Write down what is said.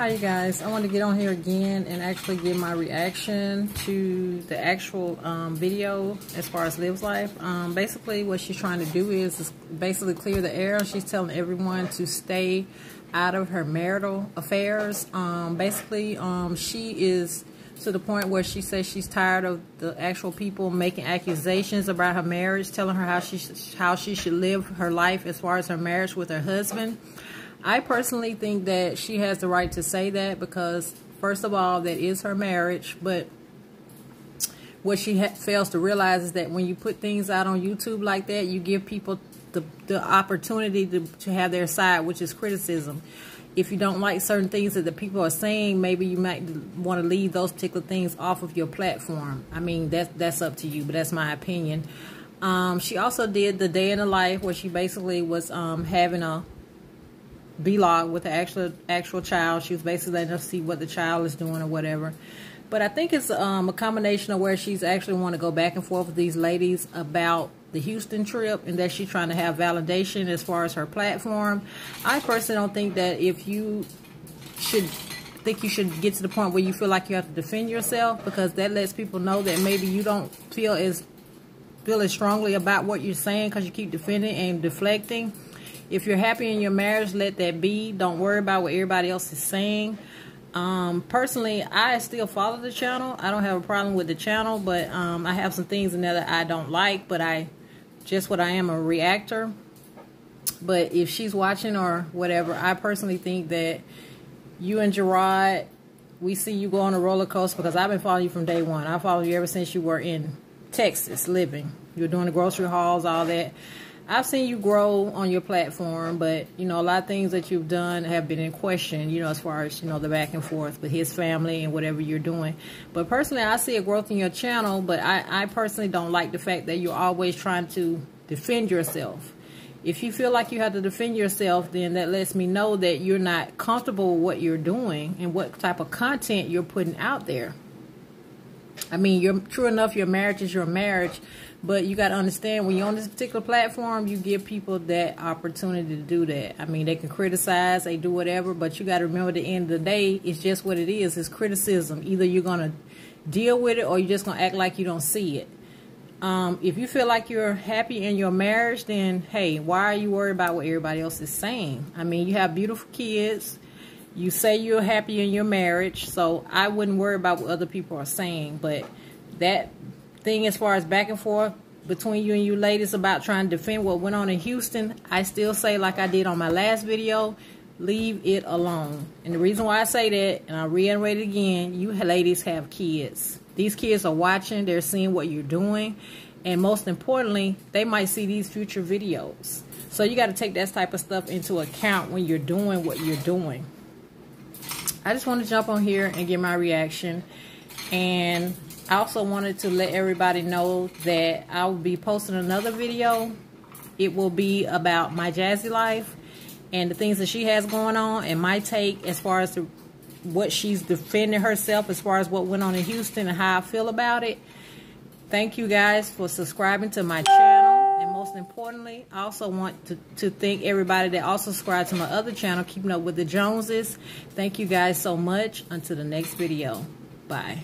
Hi you guys, I want to get on here again and actually give my reaction to the actual um, video as far as Liv's life. Um, basically what she's trying to do is, is basically clear the air. She's telling everyone to stay out of her marital affairs. Um, basically um, she is to the point where she says she's tired of the actual people making accusations about her marriage, telling her how she how she should live her life as far as her marriage with her husband. I personally think that she has the right to say that because, first of all, that is her marriage. But what she fails to realize is that when you put things out on YouTube like that, you give people the, the opportunity to, to have their side, which is criticism. If you don't like certain things that the people are saying, maybe you might want to leave those particular things off of your platform. I mean, that's, that's up to you, but that's my opinion. Um, she also did the day in the life where she basically was um, having a vlog with the actual actual child. She was basically letting us see what the child is doing or whatever. But I think it's um, a combination of where she's actually want to go back and forth with these ladies about the Houston trip and that she's trying to have validation as far as her platform. I personally don't think that if you should think you should get to the point where you feel like you have to defend yourself because that lets people know that maybe you don't feel as feel as strongly about what you're saying because you keep defending and deflecting. If you're happy in your marriage, let that be. Don't worry about what everybody else is saying. Um, personally, I still follow the channel. I don't have a problem with the channel, but um, I have some things in there that I don't like, but I just what I am a reactor. But if she's watching or whatever, I personally think that you and Gerard, we see you go on a roller coaster because I've been following you from day one. I followed you ever since you were in Texas living. You were doing the grocery hauls, all that. I've seen you grow on your platform, but you know a lot of things that you've done have been in question. You know, as far as you know the back and forth with his family and whatever you're doing. But personally, I see a growth in your channel. But I, I personally don't like the fact that you're always trying to defend yourself. If you feel like you have to defend yourself, then that lets me know that you're not comfortable with what you're doing and what type of content you're putting out there. I mean, you're true enough. Your marriage is your marriage, but you got to understand when you're on this particular platform, you give people that opportunity to do that. I mean, they can criticize, they do whatever, but you got to remember the end of the day, it's just what it is. It's criticism. Either you're going to deal with it or you're just going to act like you don't see it. Um, if you feel like you're happy in your marriage, then hey, why are you worried about what everybody else is saying? I mean, you have beautiful kids. You say you're happy in your marriage, so I wouldn't worry about what other people are saying. But that thing as far as back and forth between you and you ladies about trying to defend what went on in Houston, I still say like I did on my last video, leave it alone. And the reason why I say that, and I'll reiterate it again, you ladies have kids. These kids are watching, they're seeing what you're doing, and most importantly, they might see these future videos. So you got to take that type of stuff into account when you're doing what you're doing. I just want to jump on here and get my reaction. And I also wanted to let everybody know that I will be posting another video. It will be about my Jazzy life and the things that she has going on and my take as far as the, what she's defending herself as far as what went on in Houston and how I feel about it. Thank you guys for subscribing to my channel. Most importantly, I also want to, to thank everybody that also subscribed to my other channel, Keeping Up With The Joneses. Thank you guys so much. Until the next video. Bye.